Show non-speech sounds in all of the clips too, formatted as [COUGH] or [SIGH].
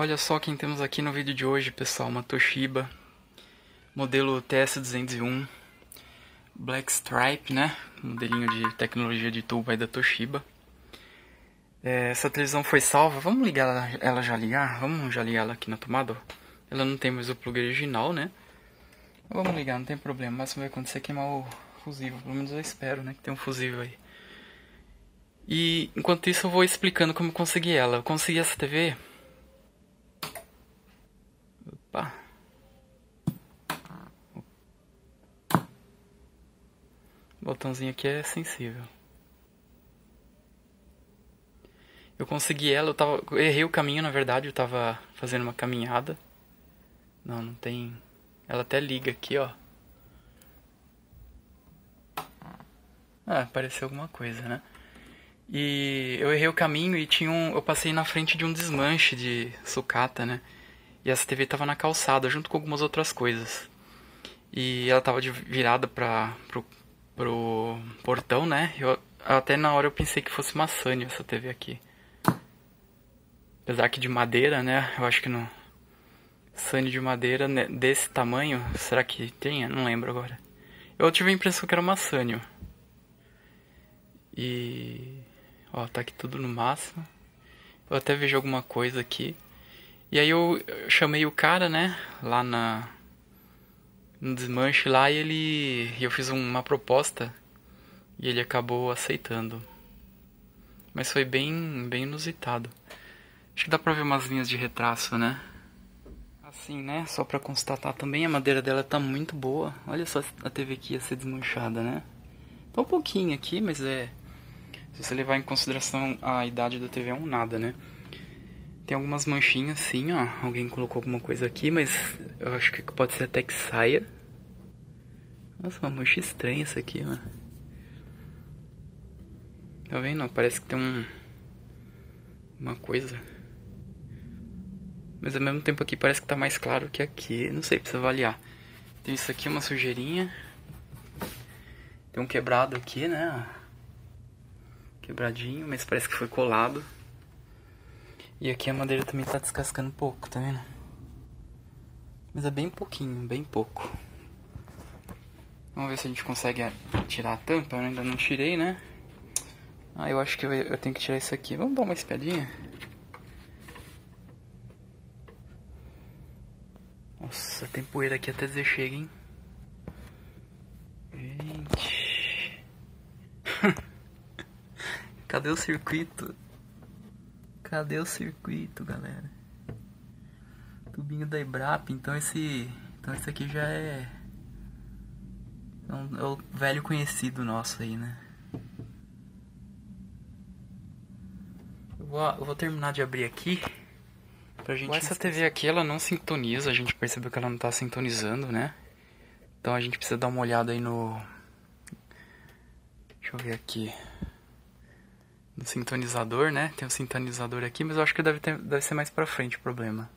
Olha só quem temos aqui no vídeo de hoje, pessoal, uma Toshiba, modelo TS201, Black Stripe, né, modelinho de tecnologia de tubo aí da Toshiba. É, essa televisão foi salva, vamos ligar ela, já ligar? Vamos já ligar ela aqui na tomada, Ela não tem mais o plug original, né. Vamos ligar, não tem problema, mas vai acontecer é queimar o fusível, pelo menos eu espero, né, que tem um fusível aí. E enquanto isso eu vou explicando como eu consegui ela. Eu consegui essa TV Opa. O botãozinho aqui é sensível. Eu consegui ela, eu tava. Eu errei o caminho, na verdade, eu tava fazendo uma caminhada. Não, não tem. Ela até liga aqui, ó. Ah, apareceu alguma coisa, né? E eu errei o caminho e tinha um. Eu passei na frente de um desmanche de sucata, né? E essa TV tava na calçada, junto com algumas outras coisas. E ela tava de virada para pro, pro portão, né? Eu, até na hora eu pensei que fosse maçânio essa TV aqui. Apesar que de madeira, né? Eu acho que não. Sânio de madeira né, desse tamanho, será que tem? não lembro agora. Eu tive a impressão que era maçânio. E. Ó, tá aqui tudo no máximo. Eu até vejo alguma coisa aqui. E aí eu chamei o cara, né, lá na no desmanche lá e ele eu fiz uma proposta e ele acabou aceitando. Mas foi bem bem inusitado. Acho que dá pra ver umas linhas de retraço, né? Assim, né? Só pra constatar também, a madeira dela tá muito boa. Olha só a TV aqui ia ser desmanchada, né? Tá um pouquinho aqui, mas é... Se você levar em consideração a idade da TV é um nada, né? Tem algumas manchinhas assim, ó. Alguém colocou alguma coisa aqui, mas eu acho que pode ser até que saia. Nossa, uma mancha estranha essa aqui, mano. Tá vendo? Parece que tem um... Uma coisa. Mas ao mesmo tempo aqui parece que tá mais claro que aqui. Não sei, precisa avaliar. Tem isso aqui, uma sujeirinha. Tem um quebrado aqui, né? Quebradinho, mas parece que foi colado. E aqui a madeira também tá descascando pouco, tá vendo? Mas é bem pouquinho, bem pouco. Vamos ver se a gente consegue tirar a tampa. Eu ainda não tirei, né? Ah, eu acho que eu, eu tenho que tirar isso aqui. Vamos dar uma espiadinha? Nossa, tem poeira aqui até dizer chega, hein? Gente. [LAUGHS] Cadê o circuito? Cadê o circuito, galera? Tubinho da Ibrap, então esse. Então esse aqui já é. É, é o velho conhecido nosso aí, né? Eu vou, eu vou terminar de abrir aqui. Pra gente essa TV aqui ela não sintoniza, a gente percebeu que ela não tá sintonizando, né? Então a gente precisa dar uma olhada aí no. Deixa eu ver aqui no sintonizador, né? Tem um sintonizador aqui, mas eu acho que deve, ter, deve ser mais pra frente o problema.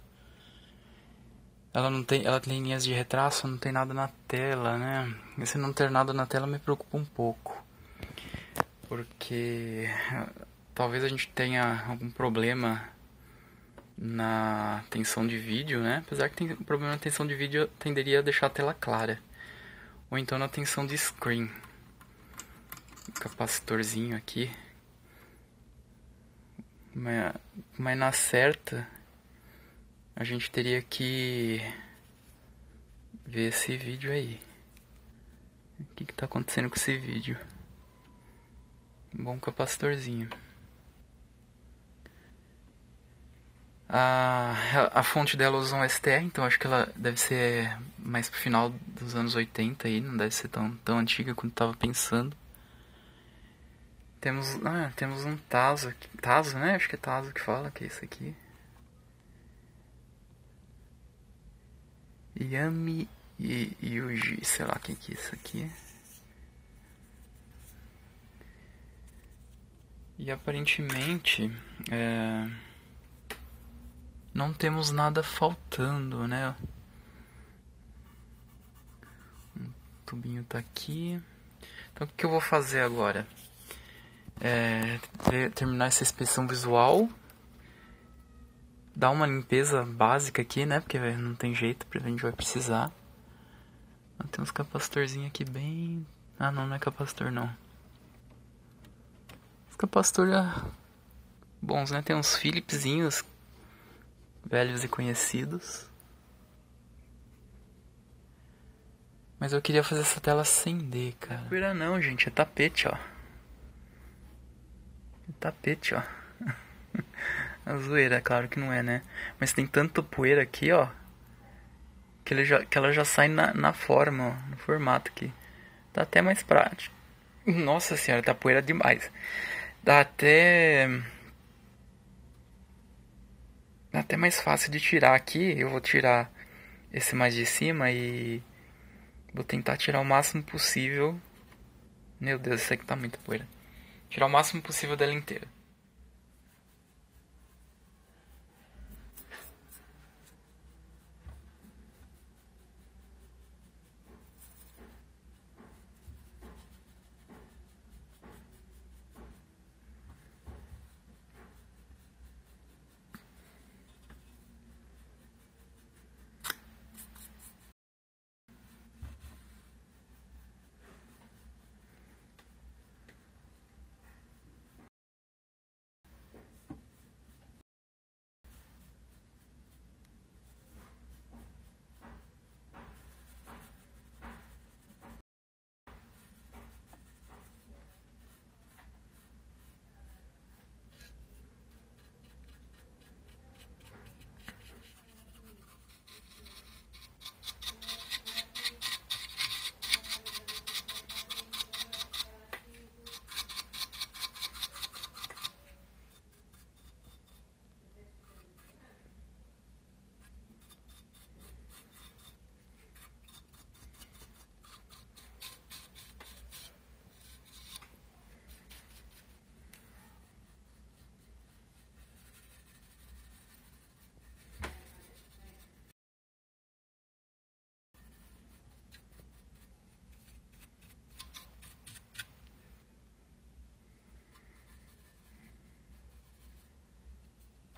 Ela não tem, ela tem linhas de retraso, não tem nada na tela, né? E se não ter nada na tela me preocupa um pouco. Porque talvez a gente tenha algum problema na tensão de vídeo, né? Apesar que tem um problema na tensão de vídeo, tenderia a deixar a tela clara. Ou então na tensão de screen. capacitorzinho aqui. Mas, mas na certa, a gente teria que ver esse vídeo aí. O que está acontecendo com esse vídeo? Bom capacitorzinho. A, a fonte dela usa um STR, então acho que ela deve ser mais pro final dos anos 80 aí, não deve ser tão, tão antiga quanto estava pensando. Temos, ah, temos um Tazo aqui. Tazo, né? Acho que é Tazo que fala que é isso aqui. Yami e Yuji, sei lá quem que é isso aqui. E aparentemente é, não temos nada faltando, né? Um tubinho tá aqui. Então o que eu vou fazer agora? É, terminar essa inspeção visual dar uma limpeza básica aqui, né? Porque não tem jeito, a gente vai precisar. Tem uns capacitorzinhos aqui bem... Ah, não, não é capacitor, não. Os capacitores é bons, né? Tem uns Philipszinhos velhos e conhecidos. Mas eu queria fazer essa tela acender, cara. Poeira não, gente, é tapete, ó. Tapete, ó. [LAUGHS] A zoeira, é claro que não é, né? Mas tem tanta poeira aqui, ó. Que, ele já, que ela já sai na, na forma, ó, no formato aqui. Tá até mais prático. Nossa senhora, tá poeira demais. Dá até. Dá até mais fácil de tirar aqui. Eu vou tirar esse mais de cima e. Vou tentar tirar o máximo possível. Meu Deus, isso aqui tá muito poeira. Tirar o máximo possível dela inteira.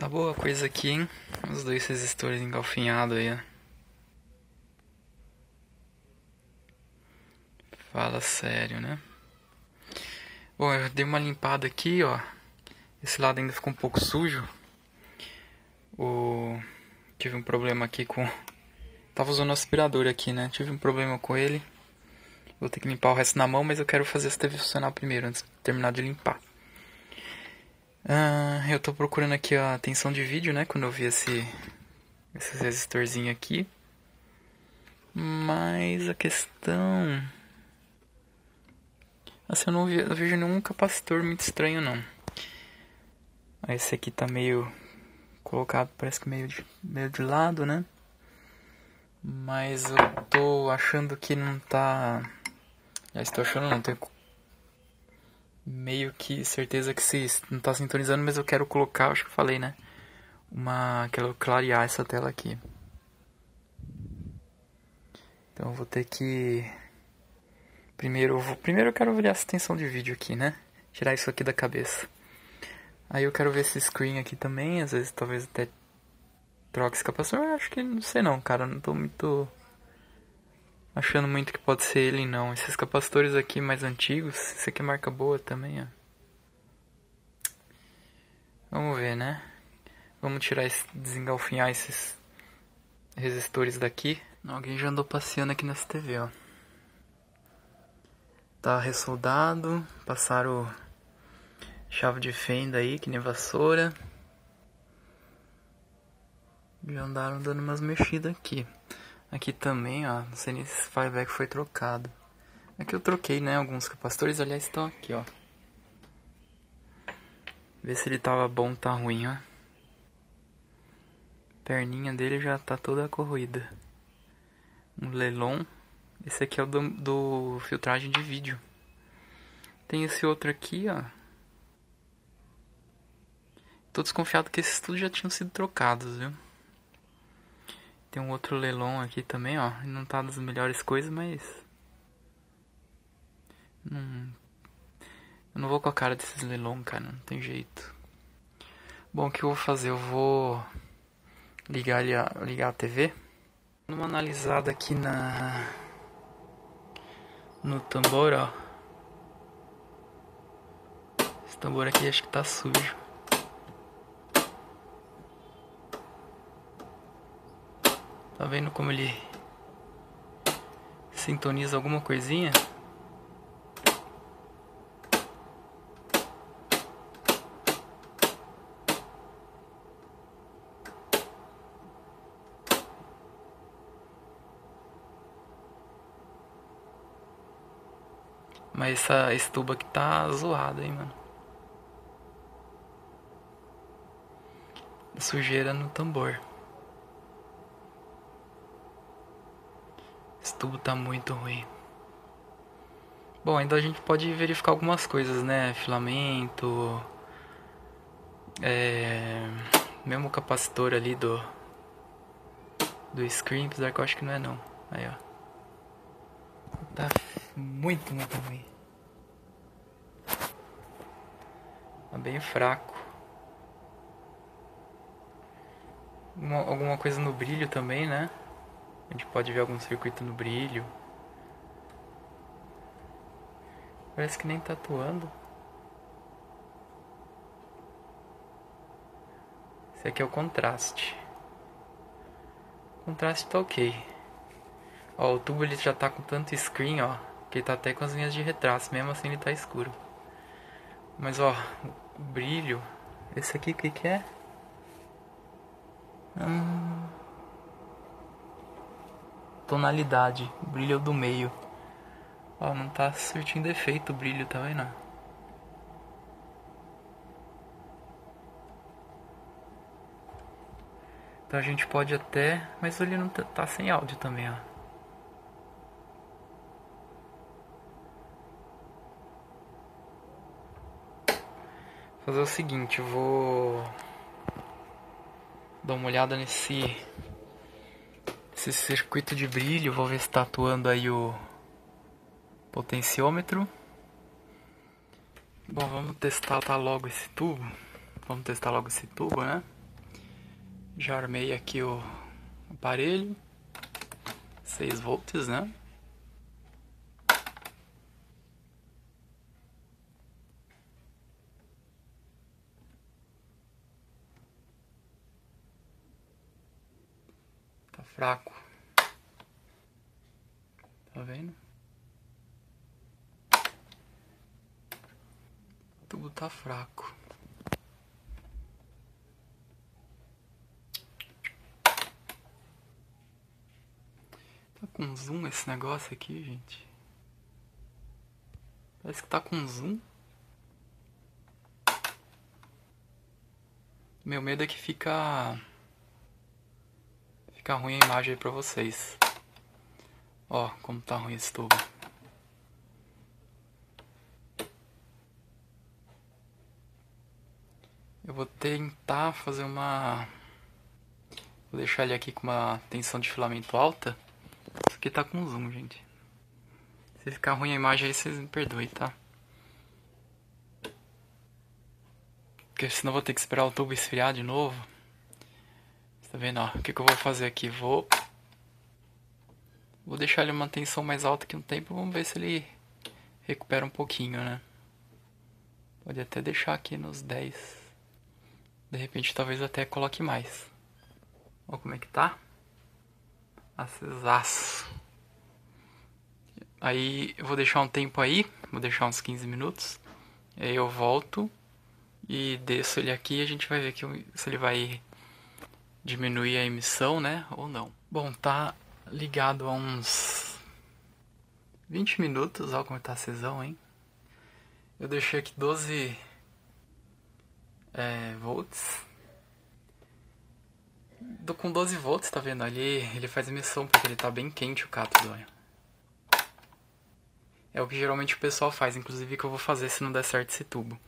Tá boa a coisa aqui, hein? Os dois resistores engalfinhados aí, ó. Fala sério, né? Bom, eu dei uma limpada aqui, ó. Esse lado ainda ficou um pouco sujo. O... Tive um problema aqui com... Tava usando o aspirador aqui, né? Tive um problema com ele. Vou ter que limpar o resto na mão, mas eu quero fazer essa TV funcionar primeiro, antes de terminar de limpar. Ah, eu tô procurando aqui a tensão de vídeo, né? Quando eu vi esse, esse resistorzinho aqui. Mas a questão... Assim, eu não vi, eu vejo nenhum capacitor muito estranho, não. Esse aqui tá meio colocado, parece que meio de, meio de lado, né? Mas eu tô achando que não tá... Já estou achando não, tenho meio que certeza que se não tá sintonizando, mas eu quero colocar, acho que eu falei, né? Uma. Quero clarear essa tela aqui. Então eu vou ter que. Primeiro eu, vou... Primeiro eu quero ver essa tensão de vídeo aqui, né? Tirar isso aqui da cabeça. Aí eu quero ver esse screen aqui também, às vezes talvez até troque esse capacitor. Eu acho que não sei não, cara. Não tô muito achando muito que pode ser ele não. Esses capacitores aqui mais antigos, esse aqui é marca boa também, ó. Vamos ver, né? Vamos tirar esse, desengalfinhar esses resistores daqui. Alguém já andou passeando aqui nessa TV, ó. Tá ressoldado, passaram chave de fenda aí, que nem vassoura. Já andaram dando umas mexidas aqui. Aqui também, ó, não sei nem se esse fireback foi trocado. Aqui eu troquei, né, alguns capacitores, aliás, estão aqui, ó. Ver se ele tava bom tá ruim, ó. perninha dele já tá toda corroída. Um Lelon. Esse aqui é o do, do filtragem de vídeo. Tem esse outro aqui, ó. Tô desconfiado que esses tudo já tinham sido trocados, viu? Tem um outro Lelon aqui também, ó. Não tá das melhores coisas, mas... Não... Eu não vou com a cara desses Lelon, cara. Não tem jeito. Bom, o que eu vou fazer? Eu vou ligar, a, ligar a TV. Uma analisada aqui na no tambor, ó. Esse tambor aqui acho que tá sujo. Tá vendo como ele sintoniza alguma coisinha? Mas essa, esse aqui tá zoado, hein, mano. Sujeira no tambor. Tubo tá muito ruim. Bom, ainda a gente pode verificar algumas coisas, né? Filamento. É... Mesmo o capacitor ali do... Do screen, apesar que eu acho que não é não. Aí, ó. Tá muito, muito ruim. Tá bem fraco. Uma, alguma coisa no brilho também, né? A gente pode ver algum circuito no brilho. Parece que nem tá atuando. Esse aqui é o contraste. O contraste tá ok. Ó, o tubo ele já tá com tanto screen, ó. Que ele tá até com as linhas de retrato. Mesmo assim ele tá escuro. Mas ó, o brilho. Esse aqui o que, que é? Hum, tonalidade. Brilho do meio. Ó, não tá surtindo efeito o brilho, tá vendo? Então a gente pode até. Mas ele não tá, tá sem áudio também, ó. fazer o seguinte, eu vou dar uma olhada nesse esse circuito de brilho, vou ver se está atuando aí o potenciômetro. Bom, vamos testar tá logo esse tubo. Vamos testar logo esse tubo, né? Já armei aqui o aparelho. 6 volts, né? Fraco. Tá vendo? Tudo tá fraco. Tá com zoom esse negócio aqui, gente. Parece que tá com zoom. Meu medo é que fica Fica ruim a imagem aí pra vocês. Ó, como tá ruim esse tubo. Eu vou tentar fazer uma... Vou deixar ele aqui com uma tensão de filamento alta. Isso aqui tá com zoom, gente. Se ficar ruim a imagem aí, vocês me perdoem, tá? Porque senão vou ter que esperar o tubo esfriar de novo. Tá vendo, ó? O que, que eu vou fazer aqui? Vou... Vou deixar ele uma tensão mais alta aqui um tempo. Vamos ver se ele recupera um pouquinho, né? Pode até deixar aqui nos 10. De repente, talvez até coloque mais. Olha como é que tá. Acesaço. Aí eu vou deixar um tempo aí. Vou deixar uns 15 minutos. Aí eu volto. E desço ele aqui e a gente vai ver que, se ele vai diminuir a emissão, né? Ou não. Bom, tá ligado a uns 20 minutos, olha como tá acesão, hein? Eu deixei aqui 12 é, volts. do com 12 volts, tá vendo? Ali ele faz emissão porque ele tá bem quente o cátodo, olha. É o que geralmente o pessoal faz, inclusive que eu vou fazer se não der certo esse tubo.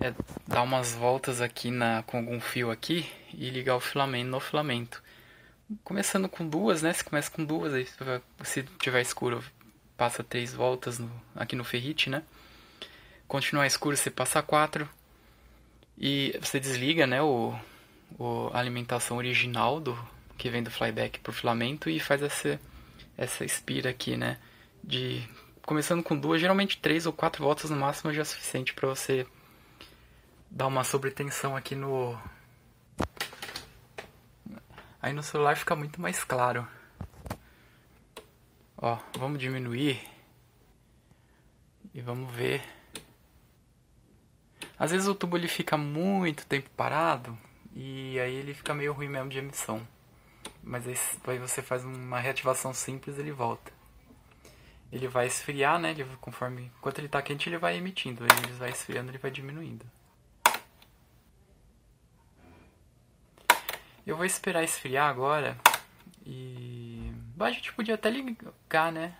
É dar umas voltas aqui na, com algum fio aqui e ligar o filamento no filamento. Começando com duas, né? Se começa com duas, aí se tiver escuro, passa três voltas no, aqui no ferrite, né? Continuar escuro, você passa quatro. E você desliga, né, o, o, a alimentação original do que vem do flyback pro filamento e faz essa, essa espira aqui, né? De começando com duas, geralmente três ou quatro voltas no máximo já é suficiente para você dar uma sobretensão aqui no aí no celular fica muito mais claro. Ó, vamos diminuir e vamos ver. Às vezes o tubo ele fica muito tempo parado e aí ele fica meio ruim mesmo de emissão. Mas aí você faz uma reativação simples ele volta ele vai esfriar, né? Ele, conforme enquanto ele está quente, ele vai emitindo. Ele vai esfriando, ele vai diminuindo. Eu vou esperar esfriar agora e a gente podia até ligar, né?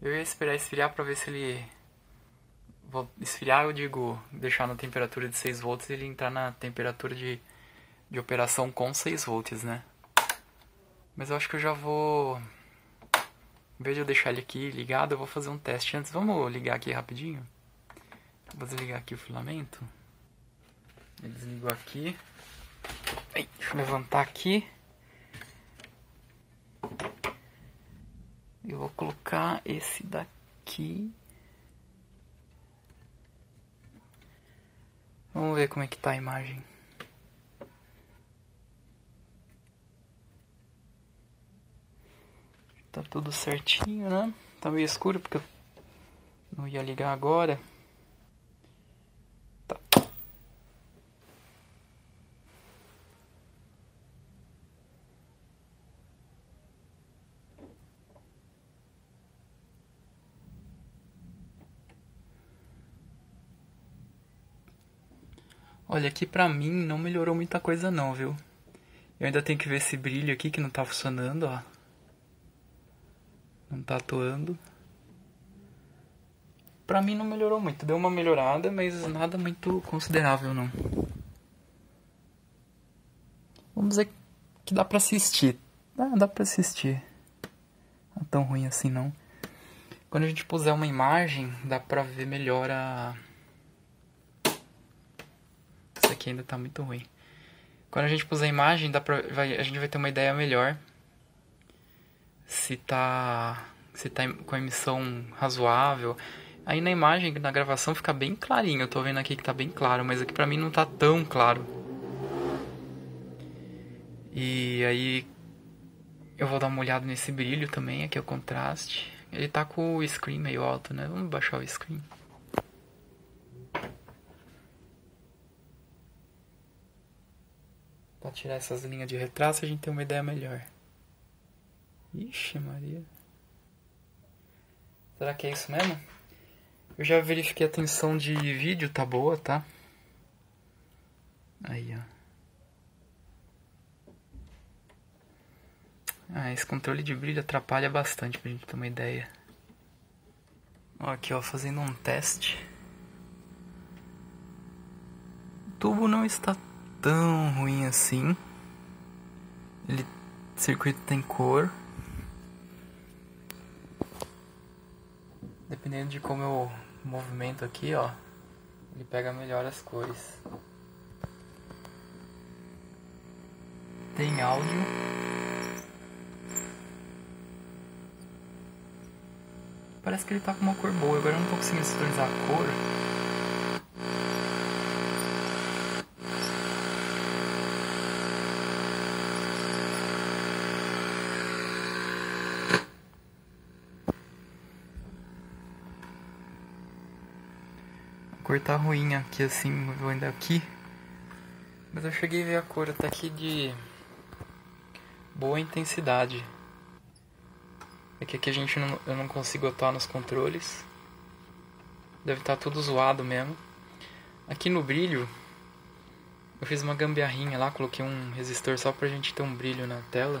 Eu ia esperar esfriar para ver se ele vou esfriar, eu digo, deixar na temperatura de 6 volts e ele entrar na temperatura de, de operação com 6 volts, né? Mas eu acho que eu já vou. Em vez de eu deixar ele aqui ligado, eu vou fazer um teste antes. Vamos ligar aqui rapidinho? Vou desligar aqui o filamento. Ele desligou aqui. deixa eu levantar aqui. Eu vou colocar esse daqui. Vamos ver como é que tá a imagem. Tá tudo certinho, né? Tá meio escuro porque eu não ia ligar agora. Olha, aqui pra mim não melhorou muita coisa não, viu? Eu ainda tenho que ver esse brilho aqui que não tá funcionando, ó. Não tá atuando. Pra mim não melhorou muito. Deu uma melhorada, mas nada muito considerável não. Vamos dizer que dá pra assistir. Dá, dá pra assistir. Não é tão ruim assim não. Quando a gente puser uma imagem, dá pra ver melhor a... Aqui ainda tá muito ruim. Quando a gente puser a imagem, dá pra... vai... a gente vai ter uma ideia melhor se tá se tá com a emissão razoável. Aí na imagem, na gravação fica bem clarinho. Eu tô vendo aqui que tá bem claro, mas aqui pra mim não tá tão claro. E aí eu vou dar uma olhada nesse brilho também, aqui é o contraste. Ele tá com o screen meio alto, né? Vamos baixar o screen. Pra tirar essas linhas de retrato a gente tem uma ideia melhor. Ixi, Maria. Será que é isso mesmo? Eu já verifiquei a tensão de vídeo, tá boa, tá? Aí, ó. Ah, esse controle de brilho atrapalha bastante pra gente ter uma ideia. Ó, aqui, ó, fazendo um teste. O tubo não está tão ruim assim. Ele, o circuito tem cor. dependendo de como eu movimento aqui, ó, ele pega melhor as cores. Tem áudio. Parece que ele tá com uma cor boa, agora eu não tô conseguindo sintonizar a cor. Cor tá ruim aqui assim, vou ainda aqui. Mas eu cheguei a ver a cor até aqui de boa intensidade. É que aqui a gente não, eu não consigo atuar nos controles. Deve estar tá tudo zoado mesmo. Aqui no brilho, Eu fiz uma gambiarrinha lá, coloquei um resistor só pra gente ter um brilho na tela.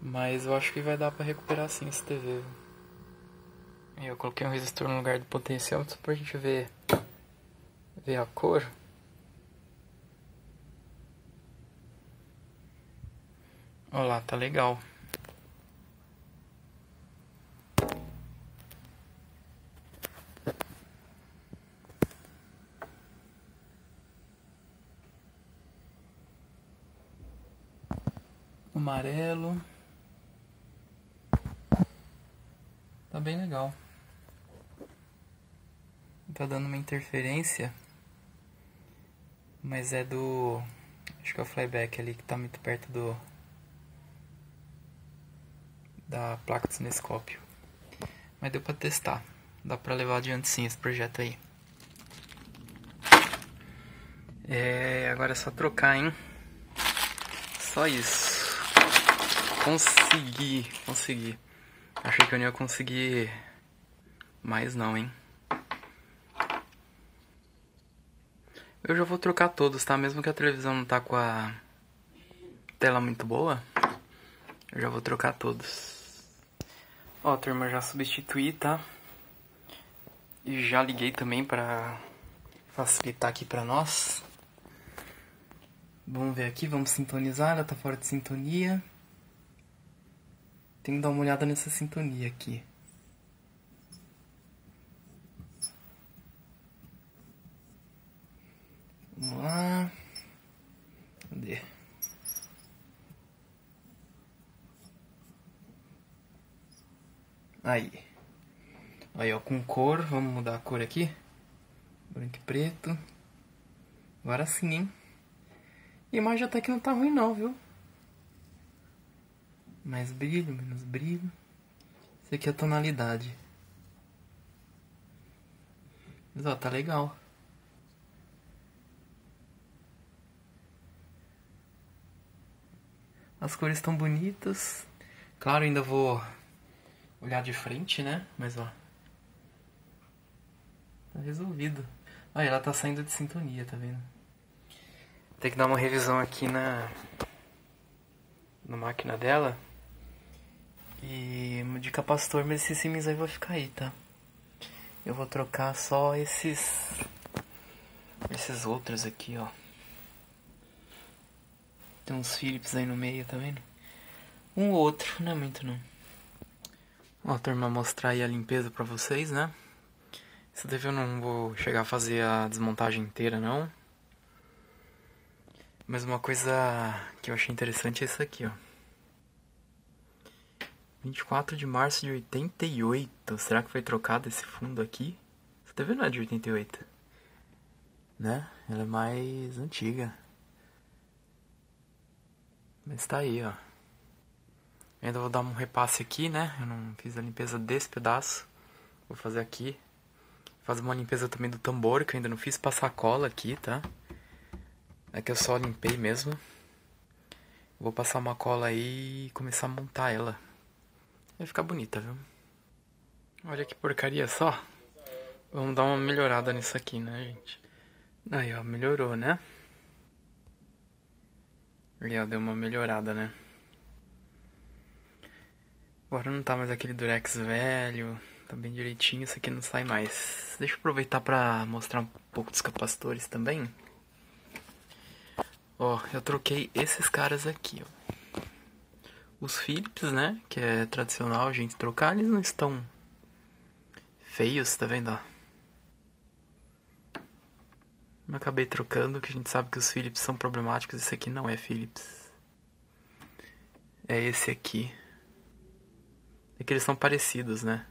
Mas eu acho que vai dar pra recuperar sim esse TV. Eu coloquei um resistor no lugar do potencial só pra gente ver, ver a cor. Olha lá, tá legal. Amarelo. Tá bem legal. Tá dando uma interferência. Mas é do. Acho que é o flyback ali que tá muito perto do. Da placa do cinescópio. Mas deu pra testar. Dá pra levar adiante sim esse projeto aí. É, agora é só trocar, hein? Só isso. Consegui, consegui. Achei que eu não ia conseguir mais não, hein? Eu já vou trocar todos, tá? Mesmo que a televisão não tá com a tela muito boa, eu já vou trocar todos. Ó, turma, já substituí, tá? E já liguei também pra facilitar aqui pra nós. Vamos ver aqui, vamos sintonizar, ela tá fora de sintonia. Tem que dar uma olhada nessa sintonia aqui. Vamos lá. Cadê? Aí. Aí, ó, com cor. Vamos mudar a cor aqui. Branco e preto. Agora sim, hein? A imagem até que não tá ruim não, viu? Mais brilho, menos brilho. Isso aqui é a tonalidade. Mas ó, tá legal. As cores estão bonitas. Claro, ainda vou olhar de frente, né? Mas ó. Tá resolvido. Olha, ela tá saindo de sintonia, tá vendo? Tem que dar uma revisão aqui na na máquina dela. E de capacitor, mas esse Siemens aí vai ficar aí, tá? Eu vou trocar só esses esses outros aqui, ó. Tem uns Philips aí no meio, tá vendo? Um ou outro, não é muito não. Ó, turma, mostrar aí a limpeza pra vocês, né? Esse TV eu não vou chegar a fazer a desmontagem inteira, não. Mas uma coisa que eu achei interessante é isso aqui, ó. 24 de março de 88. Será que foi trocado esse fundo aqui? Essa TV não é de 88. Né? Ela é mais antiga. Mas tá aí, ó. Ainda vou dar um repasse aqui, né? Eu não fiz a limpeza desse pedaço. Vou fazer aqui. Fazer uma limpeza também do tambor, que eu ainda não fiz. Passar cola aqui, tá? É que eu só limpei mesmo. Vou passar uma cola aí e começar a montar ela. Vai ficar bonita, viu? Olha que porcaria só. Vamos dar uma melhorada nisso aqui, né, gente? Aí, ó, melhorou, né? Ó, deu uma melhorada, né? Agora não tá mais aquele durex velho. Tá bem direitinho, isso aqui não sai mais. Deixa eu aproveitar pra mostrar um pouco dos capacitores também. Ó, eu troquei esses caras aqui, ó. Os Philips, né? Que é tradicional a gente trocar, eles não estão feios, tá vendo, ó? Eu acabei trocando, que a gente sabe que os Philips são problemáticos. Esse aqui não é Philips. É esse aqui. É que eles são parecidos, né?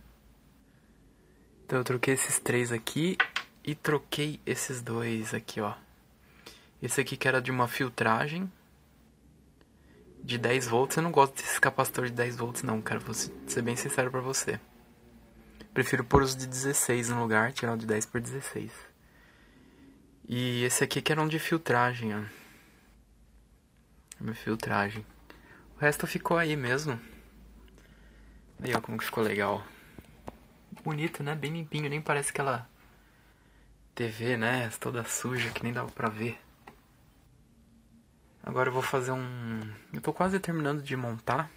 Então eu troquei esses três aqui e troquei esses dois aqui, ó. Esse aqui que era de uma filtragem de 10 volts. Eu não gosto desse capacitor de 10 volts não, cara. Vou ser bem sincero pra você. Prefiro pôr os de 16 no lugar, tirar o de 10 por 16. E esse aqui que era um de filtragem, ó. Uma filtragem. O resto ficou aí mesmo. Aí, ó, como que ficou legal. Bonito, né? Bem limpinho, nem parece que ela TV, né? Toda suja que nem dava pra ver. Agora eu vou fazer um. Eu tô quase terminando de montar.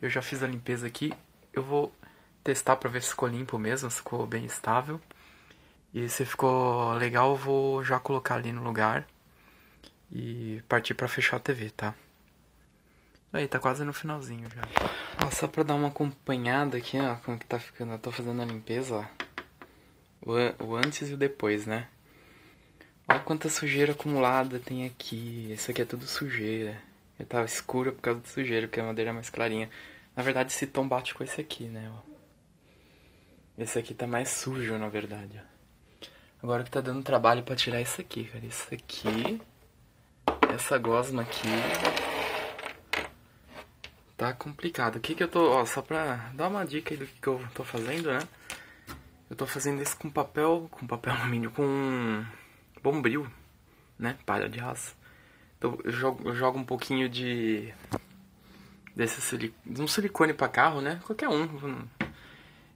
Eu já fiz a limpeza aqui. Eu vou testar pra ver se ficou limpo mesmo, se ficou bem estável. E se ficou legal, eu vou já colocar ali no lugar e partir para fechar a TV, tá? Aí, tá quase no finalzinho já. Ó, só pra dar uma acompanhada aqui, ó, como que tá ficando. Eu tô fazendo a limpeza, ó. O, o antes e o depois, né? Olha quanta sujeira acumulada tem aqui. Isso aqui é tudo sujeira. Eu tava escuro por causa da sujeira, porque a madeira é mais clarinha. Na verdade, esse tom bate com esse aqui, né? Esse aqui tá mais sujo, na verdade, ó. Agora que tá dando trabalho pra tirar isso aqui, cara. Isso aqui essa gosma aqui tá complicado. O que que eu tô, ó, só pra dar uma dica do que eu tô fazendo, né? Eu tô fazendo isso com papel, com papel [LAUGHS] alumínio, com bombril, né? Palha de aço. Então eu jogo, eu jogo um pouquinho de desse silicone, um silicone para carro, né? Qualquer um.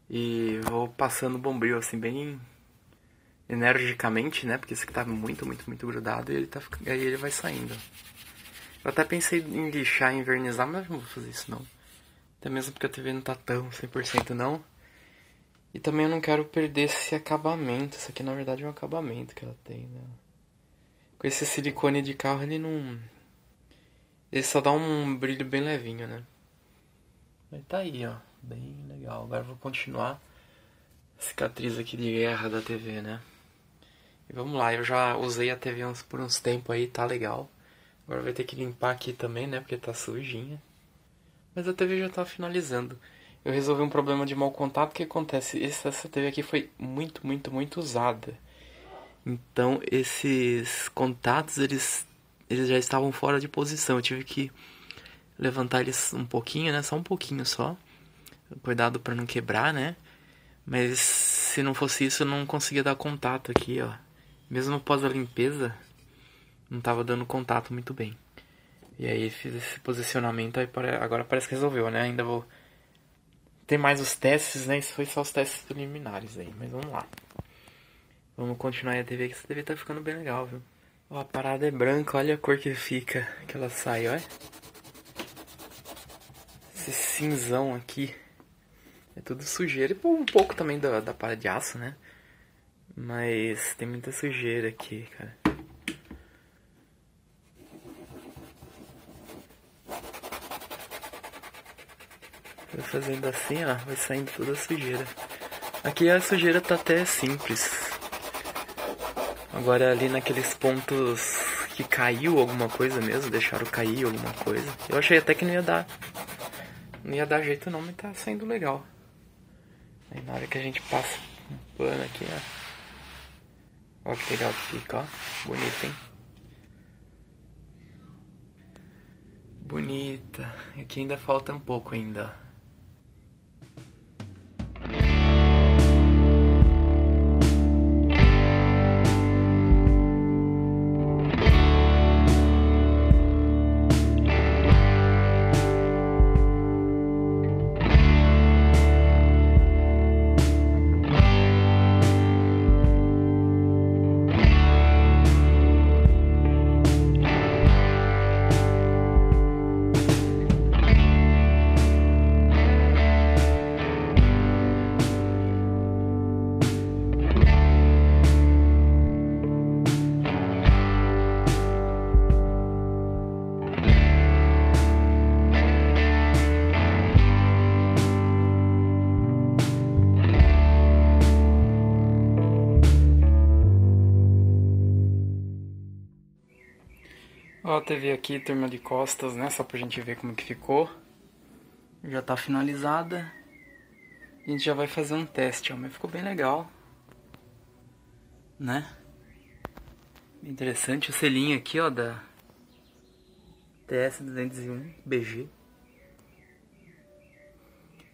E vou passando bombril assim bem energicamente, né? Porque esse aqui tá muito, muito, muito grudado e ele tá, aí ele vai saindo. Eu até pensei em lixar e invernizar, mas não vou fazer isso não. Até mesmo porque a TV não tá tão 100% não. E também eu não quero perder esse acabamento. Isso aqui na verdade é um acabamento que ela tem, né? Com esse silicone de carro ele não... Ele só dá um brilho bem levinho, né? Mas tá aí, ó. Bem legal. Agora eu vou continuar cicatriz aqui de guerra da TV, né? Vamos lá, eu já usei a TV uns, por uns tempos aí, tá legal. Agora vai ter que limpar aqui também, né? Porque tá sujinha. Mas a TV já tá finalizando. Eu resolvi um problema de mau contato. O que acontece? Essa TV aqui foi muito, muito, muito usada. Então, esses contatos, eles, eles já estavam fora de posição. Eu tive que levantar eles um pouquinho, né? Só um pouquinho só. Cuidado para não quebrar, né? Mas se não fosse isso, eu não conseguia dar contato aqui, ó. Mesmo após a limpeza, não tava dando contato muito bem. E aí fiz esse posicionamento, aí agora parece que resolveu, né? Ainda vou ter mais os testes, né? Isso foi só os testes preliminares aí, mas vamos lá. Vamos continuar a TV, que essa TV tá ficando bem legal, viu? Ó, a parada é branca, olha a cor que fica, que ela sai, olha. Esse cinzão aqui. É tudo sujeira e um pouco também da, da palha de aço, né? Mas tem muita sujeira aqui, cara. Tô fazendo assim, ó, vai saindo toda a sujeira. Aqui a sujeira tá até simples. Agora ali naqueles pontos que caiu alguma coisa mesmo, deixaram cair alguma coisa. Eu achei até que não ia dar. Não ia dar jeito não, mas tá saindo legal. Aí na hora que a gente passa um pano aqui, ó. Olha que legal que fica, ó. Bonito, hein? Bonita. Aqui ainda falta um pouco ainda. TV aqui, turma de costas, né? Só pra gente ver como que ficou. Já tá finalizada. A gente já vai fazer um teste, ó. Mas ficou bem legal. Né? Interessante o selinho aqui, ó, da TS201 BG.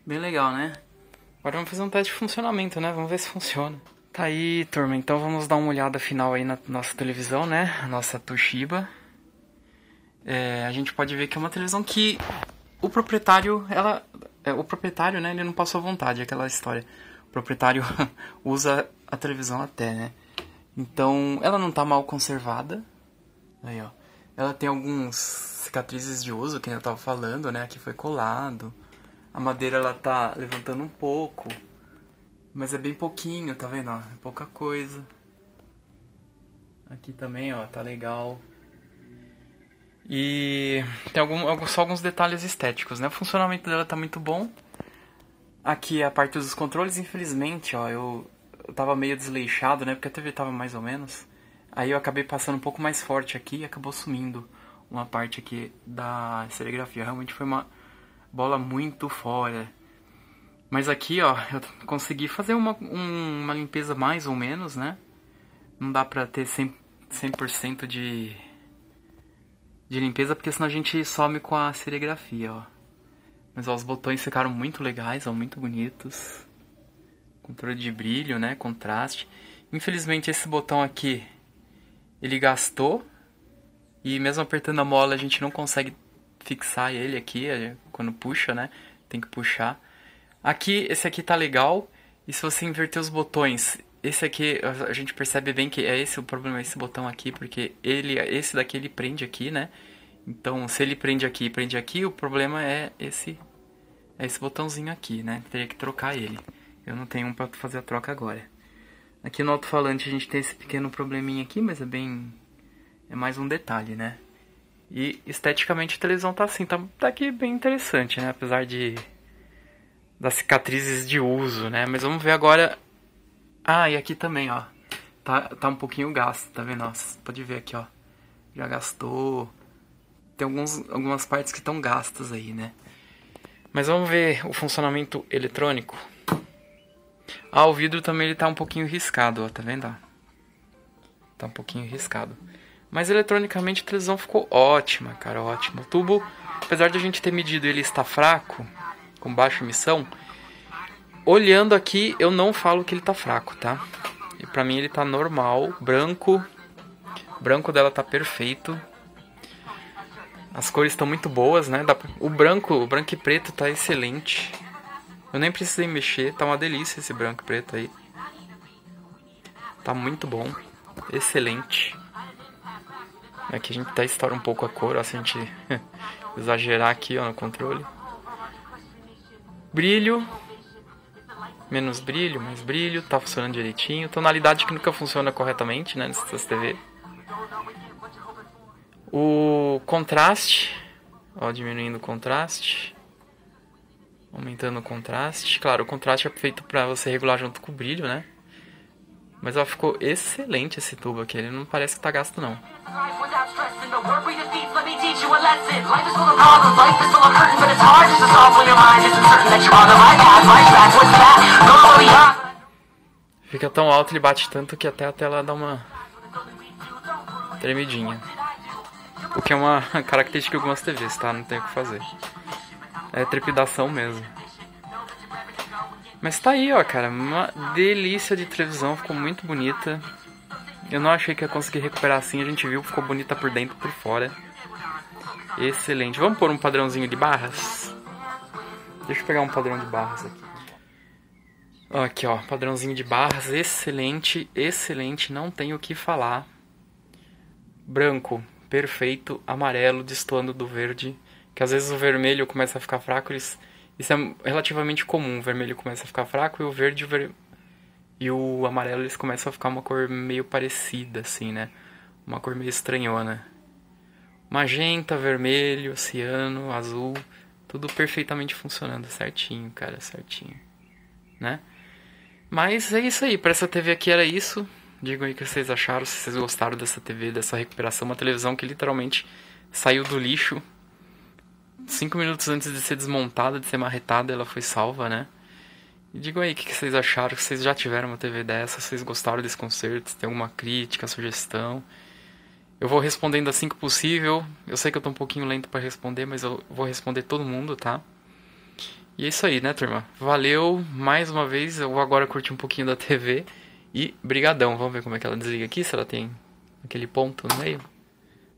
Bem legal, né? Agora vamos fazer um teste de funcionamento, né? Vamos ver se funciona. Tá aí, turma. Então vamos dar uma olhada final aí na nossa televisão, né? A nossa Toshiba é, a gente pode ver que é uma televisão que o proprietário, ela, é, o proprietário, né, ele não passou vontade, aquela história. O proprietário [LAUGHS] usa a televisão até, né? Então, ela não tá mal conservada. Aí, ó. Ela tem alguns cicatrizes de uso, que eu tava falando, né? Aqui foi colado. A madeira, ela tá levantando um pouco. Mas é bem pouquinho, tá vendo? Ó? É pouca coisa. Aqui também, ó, tá legal. E tem algum, só alguns detalhes estéticos, né? O funcionamento dela tá muito bom. Aqui a parte dos controles, infelizmente, ó, eu, eu tava meio desleixado, né? Porque a TV tava mais ou menos. Aí eu acabei passando um pouco mais forte aqui e acabou sumindo uma parte aqui da serigrafia. Realmente foi uma bola muito fora. Mas aqui, ó, eu consegui fazer uma, um, uma limpeza mais ou menos, né? Não dá pra ter 100%, 100 de, de limpeza, porque senão a gente some com a serigrafia, ó. Mas ó, os botões ficaram muito legais, ó, muito bonitos. Controle de brilho, né? Contraste. Infelizmente esse botão aqui, ele gastou. E mesmo apertando a mola a gente não consegue fixar ele aqui, é, quando puxa, né? Tem que puxar. Aqui, esse aqui tá legal. E se você inverter os botões, esse aqui a gente percebe bem que é esse o problema, esse botão aqui, porque ele, esse daqui ele prende aqui, né? Então, se ele prende aqui e prende aqui, o problema é esse é esse botãozinho aqui, né? Teria que trocar ele. Eu não tenho um para fazer a troca agora. Aqui no alto-falante a gente tem esse pequeno probleminha aqui, mas é bem... É mais um detalhe, né? E esteticamente a televisão tá assim, tá, tá aqui bem interessante, né? Apesar de... Das cicatrizes de uso, né? Mas vamos ver agora... Ah, e aqui também, ó. Tá, tá um pouquinho gasto, tá vendo? Nossa, pode ver aqui, ó. Já gastou tem alguns, algumas partes que estão gastas aí, né? Mas vamos ver o funcionamento eletrônico. Ah, o vidro também ele tá um pouquinho riscado, ó, tá vendo? Tá um pouquinho riscado. Mas eletronicamente a televisão ficou ótima, cara, ótima. O tubo, apesar de a gente ter medido ele está fraco, com baixa emissão, olhando aqui eu não falo que ele tá fraco, tá? E pra mim ele tá normal, branco. Branco dela tá perfeito. As cores estão muito boas, né? O branco, o branco e preto tá excelente. Eu nem precisei mexer, tá uma delícia esse branco e preto aí. Tá muito bom. Excelente. Aqui a gente até estoura um pouco a cor, ó, se a gente [LAUGHS] exagerar aqui ó, no controle. Brilho. Menos brilho, mais brilho, tá funcionando direitinho. Tonalidade que nunca funciona corretamente, né, nessas TV. O contraste, ó, diminuindo o contraste, aumentando o contraste. Claro, o contraste é feito para você regular junto com o brilho, né? Mas ó, ficou excelente esse tubo aqui, ele não parece que tá gasto não. Fica tão alto, ele bate tanto que até a tela dá uma tremidinha. O que é uma [LAUGHS] característica de algumas TVs, tá? Não tem o que fazer. É trepidação mesmo. Mas tá aí, ó, cara. Uma delícia de televisão. Ficou muito bonita. Eu não achei que ia conseguir recuperar assim. A gente viu ficou bonita por dentro e por fora. Excelente. Vamos pôr um padrãozinho de barras? Deixa eu pegar um padrão de barras aqui. Aqui, ó. Padrãozinho de barras. Excelente, excelente. Não tenho o que falar. Branco perfeito amarelo destoando do verde, que às vezes o vermelho começa a ficar fraco, eles, isso é relativamente comum, o vermelho começa a ficar fraco e o verde o ver, e o amarelo eles começam a ficar uma cor meio parecida assim, né? Uma cor meio estranhona. Magenta, vermelho, ciano, azul, tudo perfeitamente funcionando certinho, cara, certinho, né? Mas é isso aí, para essa TV aqui era isso. Digam aí o que vocês acharam, se vocês gostaram dessa TV, dessa recuperação. Uma televisão que literalmente saiu do lixo. Cinco minutos antes de ser desmontada, de ser marretada, ela foi salva, né? E digam aí o que vocês acharam, se vocês já tiveram uma TV dessa, se vocês gostaram desse concerto, se tem alguma crítica, sugestão. Eu vou respondendo assim que possível. Eu sei que eu tô um pouquinho lento para responder, mas eu vou responder todo mundo, tá? E é isso aí, né, turma? Valeu mais uma vez. Eu vou agora curtir um pouquinho da TV. E brigadão, vamos ver como é que ela desliga aqui, se ela tem aquele ponto no meio.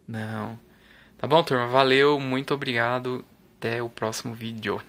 Não. Tá bom, turma? Valeu, muito obrigado. Até o próximo vídeo.